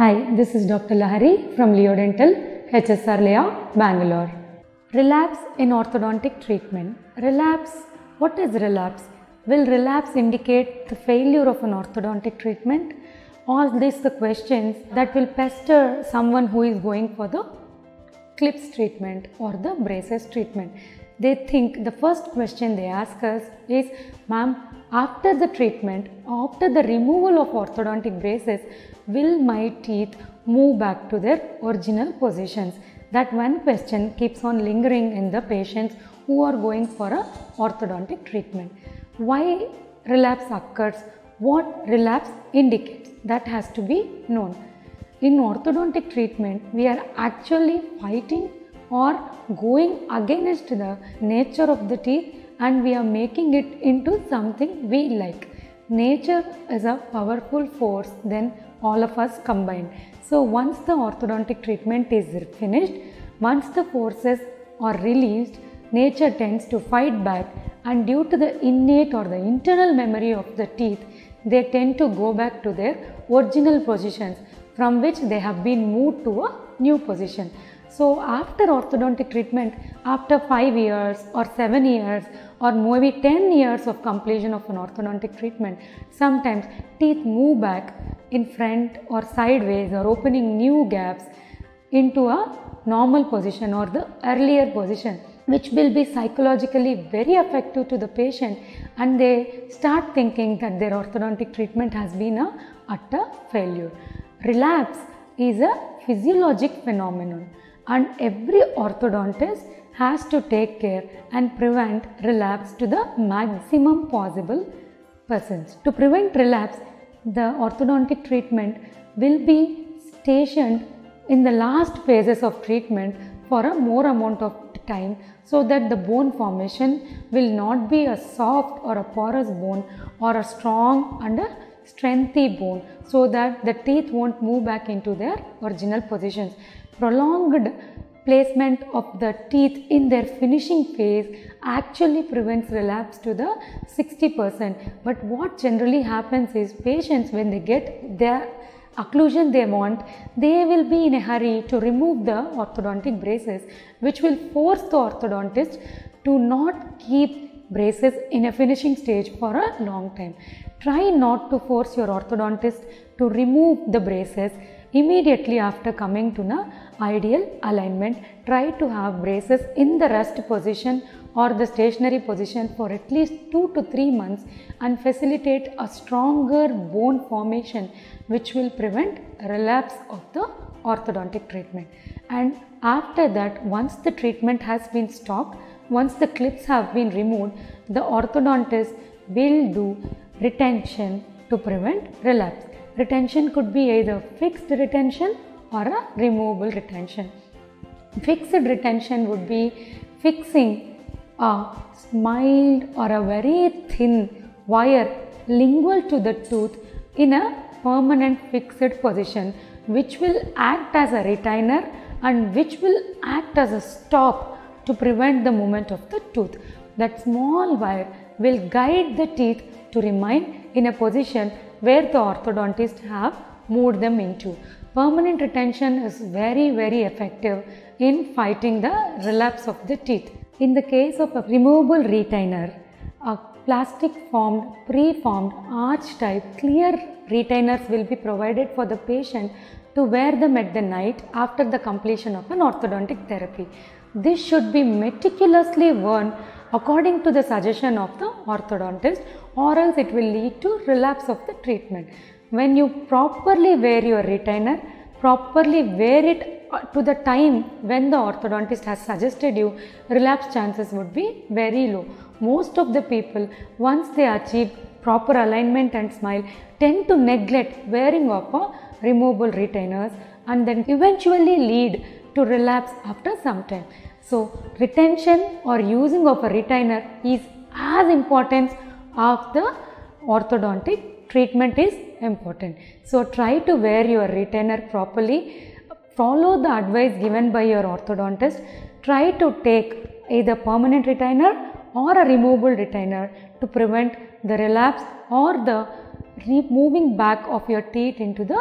Hi, this is Dr. Lahari from Leo Dental, HSR Layout, Bangalore. Relapse in orthodontic treatment. Relapse, what is relapse? Will relapse indicate the failure of an orthodontic treatment? All these the questions that will pester someone who is going for the clips treatment or the braces treatment. They think the first question they ask us is, ma'am, after the treatment, after the removal of orthodontic braces, will my teeth move back to their original positions? That one question keeps on lingering in the patients who are going for a orthodontic treatment. Why relapse occurs? What relapse indicates? That has to be known. In orthodontic treatment, we are actually fighting or going against the nature of the teeth and we are making it into something we like. Nature is a powerful force than all of us combined. So, once the orthodontic treatment is finished, once the forces are released, nature tends to fight back and due to the innate or the internal memory of the teeth, they tend to go back to their original positions from which they have been moved to a new position. So, after orthodontic treatment, after 5 years or 7 years or maybe 10 years of completion of an orthodontic treatment, sometimes teeth move back in front or sideways or opening new gaps into a normal position or the earlier position which will be psychologically very effective to the patient and they start thinking that their orthodontic treatment has been a utter failure. Relapse is a physiologic phenomenon and every orthodontist has to take care and prevent relapse to the maximum possible persons. To prevent relapse, the orthodontic treatment will be stationed in the last phases of treatment for a more amount of time so that the bone formation will not be a soft or a porous bone or a strong and a strengthy bone so that the teeth won't move back into their original positions. Prolonged placement of the teeth in their finishing phase actually prevents relapse to the 60%. But what generally happens is patients when they get their occlusion they want, they will be in a hurry to remove the orthodontic braces which will force the orthodontist to not keep braces in a finishing stage for a long time. Try not to force your orthodontist to remove the braces immediately after coming to the ideal alignment. Try to have braces in the rest position or the stationary position for at least 2 to 3 months and facilitate a stronger bone formation which will prevent relapse of the orthodontic treatment. And after that once the treatment has been stopped, once the clips have been removed, the orthodontist will do retention to prevent relapse. Retention could be either fixed retention or a removable retention. Fixed retention would be fixing a mild or a very thin wire lingual to the tooth in a permanent fixed position which will act as a retainer and which will act as a stop to prevent the movement of the tooth. That small wire will guide the teeth to remain in a position where the orthodontist have moved them into. Permanent retention is very very effective in fighting the relapse of the teeth. In the case of a removable retainer, a plastic formed, pre-formed arch type clear retainers will be provided for the patient to wear them at the night after the completion of an orthodontic therapy. This should be meticulously worn according to the suggestion of the orthodontist or else it will lead to relapse of the treatment. When you properly wear your retainer, properly wear it uh, to the time when the orthodontist has suggested you, relapse chances would be very low. Most of the people, once they achieve proper alignment and smile, tend to neglect wearing of a removable retainers and then eventually lead to relapse after some time. So, retention or using of a retainer is as important of the orthodontic treatment is important. So, try to wear your retainer properly, follow the advice given by your orthodontist, try to take either permanent retainer or a removable retainer to prevent the relapse or the removing back of your teeth into the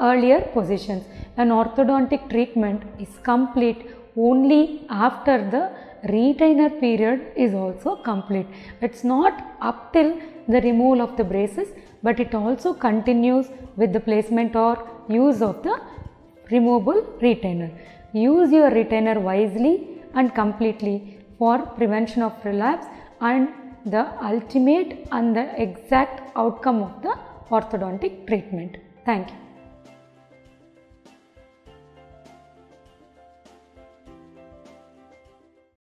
earlier positions. An orthodontic treatment is complete only after the retainer period is also complete. It's not up till the removal of the braces but it also continues with the placement or use of the removable retainer. Use your retainer wisely and completely for prevention of relapse and the ultimate and the exact outcome of the orthodontic treatment. Thank you.